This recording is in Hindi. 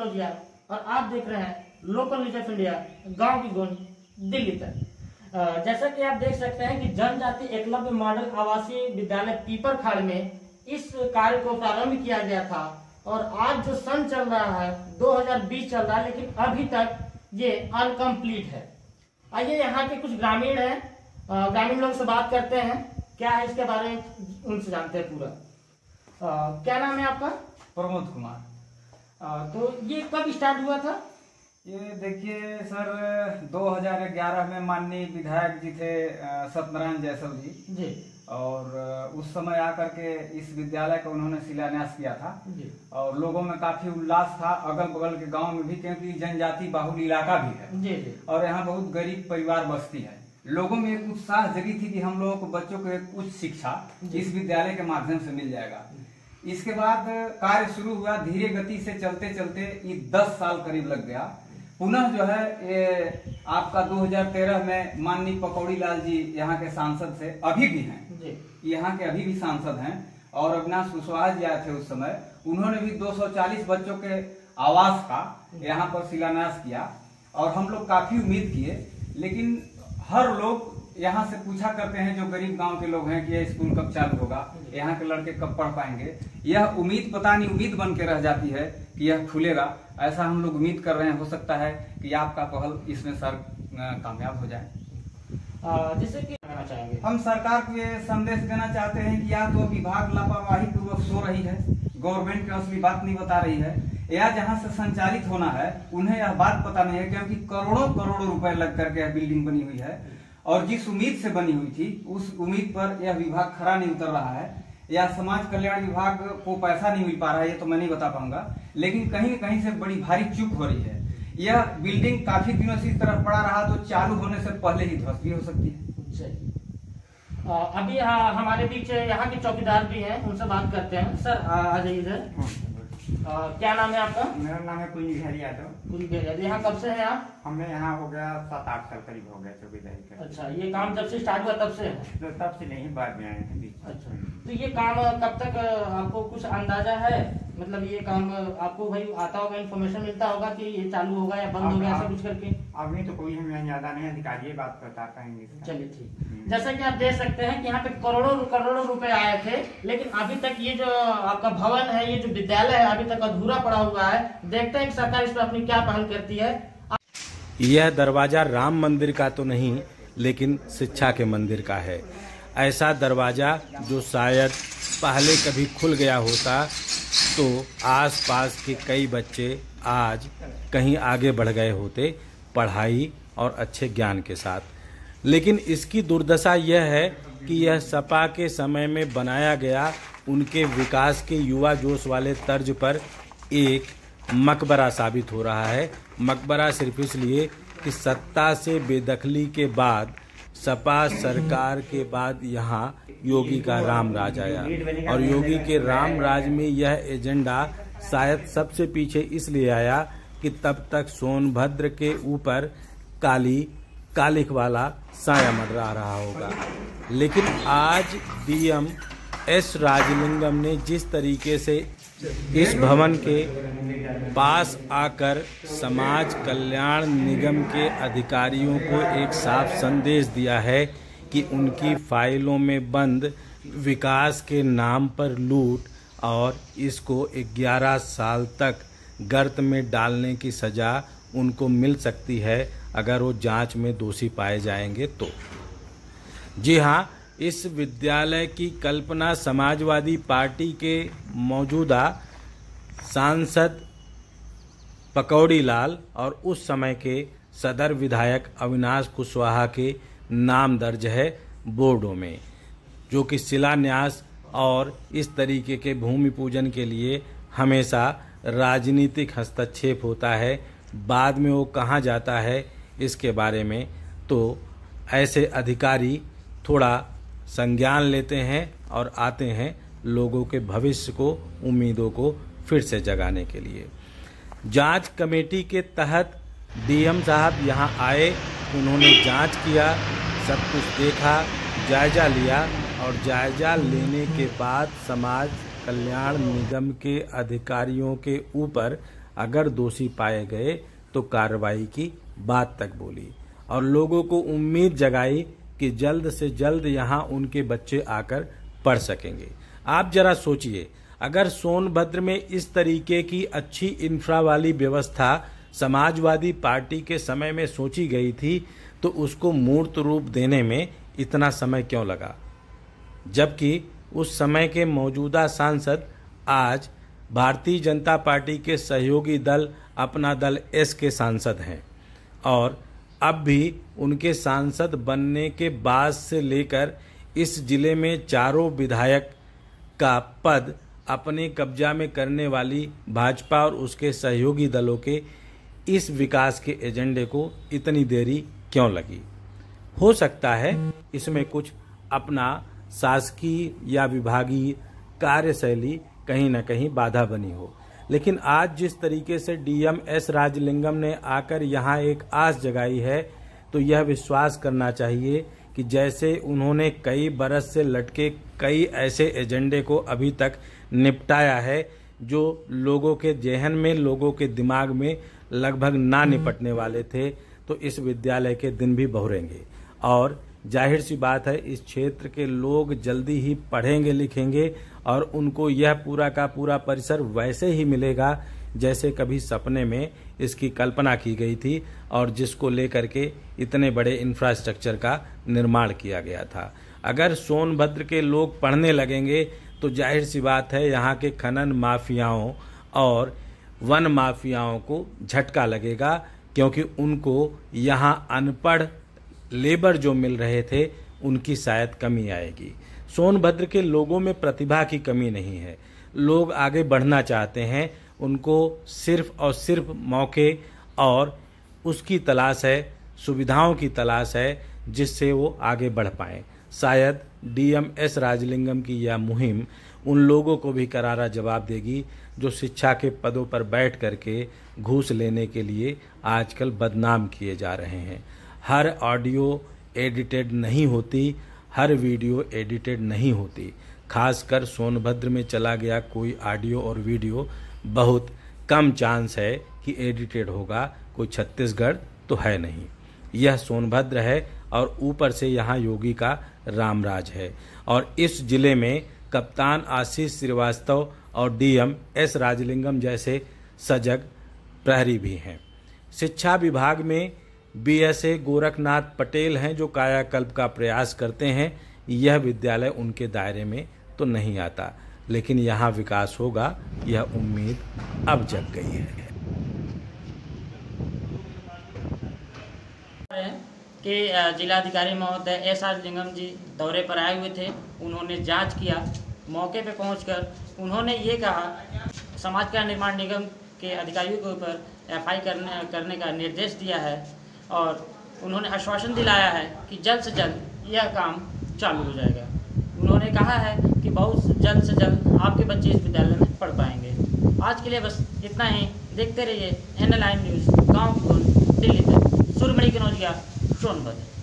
कनौजिया और आप देख रहे हैं लोकल न्यूज़ ऑफ़ इंडिया गाँव की गोनी दिल्ली तक। जैसा कि आप देख सकते हैं कि जनजाति एकलव्य मॉडल आवासीय विद्यालय पीपर खाड़ में इस कार्य को प्रारंभ किया गया था और आज जो सन चल रहा है 2020 चल रहा है, लेकिन अभी तक ये अनकम्प्लीट है। आइए यहाँ के कुछ ग्रामीण हैं। ग्रामीण लोग से बात करते हैं। क्या है इसके बारे में उनसे जानते हैं पूरा। क्या नाम है आपका? प्रमोद कुमार। तो ये कब स्टार्ट हुआ था? ये देखिए सर 2011 में माननीय विधायक जी थे सत्यनारायण जयसव जी। जी। और उस समय आकर के इस विद्यालय का उन्होंने शिलान्यास किया था। जी। और लोगों में काफ़ी उल्लास था अगल बगल के गाँव में भी क्योंकि जनजाति बाहुल इलाका भी है। जी जी। और यहाँ बहुत गरीब परिवार बसती है। लोगों में एक उत्साह जगी थी कि हम लोगों को बच्चों को एक उच्च शिक्षा इस विद्यालय के माध्यम से मिल जाएगा। इसके बाद कार्य शुरू हुआ धीरे गति से चलते चलते ये दस साल करीब लग गया। पुनः जो है ये आपका 2013 में माननीय पकौड़ी लाल जी यहाँ के सांसद थे अभी भी हैं। यहाँ के अभी भी सांसद हैं और अविनाश कुशवाहा जी आए थे उस समय। उन्होंने भी 240 बच्चों के आवास का यहाँ पर शिलान्यास किया और हम लोग काफ़ी उम्मीद किए लेकिन हर लोग यहाँ से पूछा करते हैं जो गरीब गाँव के लोग हैं कि यह स्कूल कब चालू होगा यहाँ के लड़के कब पढ़ पाएँगे। यह उम्मीद पता नहीं उम्मीद बन के रह जाती है कि यह खुलेगा। ऐसा हम लोग उम्मीद कर रहे हैं हो सकता है कि आपका पहल इसमें सर कामयाब हो जाए। जैसे कि हम सरकार को ये संदेश देना चाहते हैं कि या तो विभाग लापरवाही पूर्वक सो रही है गवर्नमेंट की असली बात नहीं बता रही है या जहाँ से संचालित होना है उन्हें यह बात पता नहीं है क्योंकि करोड़ों करोड़ों रुपए लग करके यह बिल्डिंग बनी हुई है। और जिस उम्मीद से बनी हुई थी उस उम्मीद पर यह विभाग खरा नहीं उतर रहा है या समाज कल्याण विभाग को पैसा नहीं मिल पा रहा है ये तो मैं नहीं बता पाऊँगा। लेकिन कहीं न कहीं से बड़ी भारी चूक हो रही है। यह बिल्डिंग काफ़ी दिनों से इस तरफ़ पड़ा रहा तो चालू होने से पहले ही ध्वस्त भी हो सकती है। अभी हमारे बीच यहाँ के चौकीदार भी हैं उनसे बात करते हैं। सर आ जाइए इधर। क्या नाम है आपका? मेरा नाम है कुंज बिहारी यादव। कुंज यादव। यहाँ कब से है आप? हमें यहाँ हो गया सात आठ साल करीब हो गया चौबीस अच्छा ये काम जब से स्टार्ट हुआ तब से? है तो तब से नहीं बाद में आए हैं अच्छा। तो ये काम कब तक आपको कुछ अंदाज़ा है? मतलब ये काम आपको भाई आता होगा इन्फॉर्मेशन मिलता होगा कि ये चालू होगा या बंद होगा ऐसा कुछ करके? अभी तो कोई हमें ज़्यादा नहीं अधिकारी ये बात बता पाएँगे चलिए ठीक। जैसा कि आप देख सकते हैं कि यहाँ पे करोड़ों करोड़ों रुपए आए थे लेकिन अभी तक ये जो आपका भवन है ये जो विद्यालय है अभी तक अधूरा पड़ा हुआ है। देखते हैं सरकार इस पर अपनी क्या पहल करती है। यह दरवाज़ा राम मंदिर का तो नहीं लेकिन शिक्षा के मंदिर का है। ऐसा दरवाज़ा जो शायद पहले कभी खुल गया होता तो आसपास के कई बच्चे आज कहीं आगे बढ़ गए होते पढ़ाई और अच्छे ज्ञान के साथ। लेकिन इसकी दुर्दशा यह है कि यह सपा के समय में बनाया गया उनके विकास के युवा जोश वाले तर्ज पर एक मकबरा साबित हो रहा है। मकबरा सिर्फ़ इसलिए कि सत्ता से बेदखली के बाद सपा सरकार के बाद यहाँ योगी का राम राज आया। और योगी के राम राज में यह एजेंडा शायद सबसे पीछे इसलिए आया कि तब तक सोनभद्र के ऊपर काली कालिक वाला साया मंडरा रहा होगा। लेकिन आज डीएम एस राजलिंगम ने जिस तरीके से इस भवन के पास आकर समाज कल्याण निगम के अधिकारियों को एक साफ़ संदेश दिया है कि उनकी फाइलों में बंद, विकास के नाम पर लूट और इसको 11 साल तक गर्त में डालने की सजा उनको मिल सकती है, अगर वो जाँच में दोषी पाए जाएँगे तो। जी हाँ इस विद्यालय की कल्पना समाजवादी पार्टी के मौजूदा सांसद पकौड़ी लाल और उस समय के सदर विधायक अविनाश कुशवाहा के नाम दर्ज है बोर्डों में, जो कि शिलान्यास और इस तरीके के भूमि पूजन के लिए हमेशा राजनीतिक हस्तक्षेप होता है। बाद में वो कहाँ जाता है इसके बारे में तो ऐसे अधिकारी थोड़ा संज्ञान लेते हैं और आते हैं लोगों के भविष्य को, उम्मीदों को फिर से जगाने के लिए। जाँच कमेटी के तहत डीएम साहब यहाँ आए, उन्होंने जाँच किया, सब कुछ देखा, जायजा लिया और जायजा लेने के बाद समाज कल्याण निगम के अधिकारियों के ऊपर अगर दोषी पाए गए तो कार्रवाई की बात तक बोली और लोगों को उम्मीद जगाई कि जल्द से जल्द यहाँ उनके बच्चे आकर पढ़ सकेंगे। आप जरा सोचिए अगर सोनभद्र में इस तरीके की अच्छी इंफ्रा वाली व्यवस्था समाजवादी पार्टी के समय में सोची गई थी तो उसको मूर्त रूप देने में इतना समय क्यों लगा? जबकि उस समय के मौजूदा सांसद आज भारतीय जनता पार्टी के सहयोगी दल, अपना दल एस के सांसद हैं। और अब भी उनके सांसद बनने के बाद से लेकर इस ज़िले में चारों विधायक का पद अपने कब्जा में करने वाली भाजपा और उसके सहयोगी दलों के इस विकास के एजेंडे को इतनी देरी क्यों लगी? हो सकता है इसमें कुछ अपना शासकीय या विभागीय कार्यशैली कहीं ना कहीं बाधा बनी हो। लेकिन आज जिस तरीके से डीएम एस राजलिंगम ने आकर यहाँ एक आस जगाई है तो यह विश्वास करना चाहिए कि जैसे उन्होंने कई बरस से लटके कई ऐसे एजेंडे को अभी तक निपटाया है जो लोगों के जहन में लोगों के दिमाग में लगभग ना निपटने वाले थे तो इस विद्यालय के दिन भी बहुरेंगे। और ज़ाहिर सी बात है इस क्षेत्र के लोग जल्दी ही पढ़ेंगे लिखेंगे और उनको यह पूरा का पूरा परिसर वैसे ही मिलेगा जैसे कभी सपने में इसकी कल्पना की गई थी और जिसको लेकर के इतने बड़े इंफ्रास्ट्रक्चर का निर्माण किया गया था। अगर सोनभद्र के लोग पढ़ने लगेंगे तो ज़ाहिर सी बात है, यहाँ के खनन माफियाओं और वन माफियाओं को झटका लगेगा, क्योंकि उनको यहाँ अनपढ़ लेबर जो मिल रहे थे, उनकी शायद कमी आएगी। सोनभद्र के लोगों में प्रतिभा की कमी नहीं है। लोग आगे बढ़ना चाहते हैं, उनको सिर्फ़ और सिर्फ़ मौके और उसकी तलाश है, सुविधाओं की तलाश है, जिससे वो आगे बढ़ पाएँ। शायद डीएम एस राजलिंगम की यह मुहिम उन लोगों को भी करारा जवाब देगी जो शिक्षा के पदों पर बैठ करके घूस लेने के लिए आजकल बदनाम किए जा रहे हैं। हर ऑडियो एडिटेड नहीं होती, हर वीडियो एडिटेड नहीं होती। खासकर सोनभद्र में चला गया कोई ऑडियो और वीडियो बहुत कम चांस है कि एडिटेड होगा, कोई छत्तीसगढ़ तो है नहीं। यह सोनभद्र है और ऊपर से यहाँ योगी का रामराज है। और इस ज़िले में कप्तान आशीष श्रीवास्तव और डीएम एस राजलिंगम जैसे सजग प्रहरी भी हैं। शिक्षा विभाग में बीएसए गोरखनाथ पटेल हैं जो कायाकल्प का प्रयास करते हैं। यह विद्यालय उनके दायरे में तो नहीं आता, लेकिन यहाँ विकास होगा, यह उम्मीद अब जग गई है। कि जिलाधिकारी महोदय एस आर लिंगम जी दौरे पर आए हुए थे। उन्होंने जाँच किया। मौके पर पहुंचकर उन्होंने ये कहा, समाज कल्याण निर्माण निगम के अधिकारियों के ऊपर एफआई करने करने का निर्देश दिया है और उन्होंने आश्वासन दिलाया है कि जल्द से जल्द यह काम चालू हो जाएगा। उन्होंने कहा है कि बहुत जल्द से जल्द आपके बच्चे इस विद्यालय में पढ़ पाएँगे। आज के लिए बस इतना ही। देखते रहिए एन न्यूज़, गाँव दिल्ली तक। सुरमणि कनौजिया सोनभद्र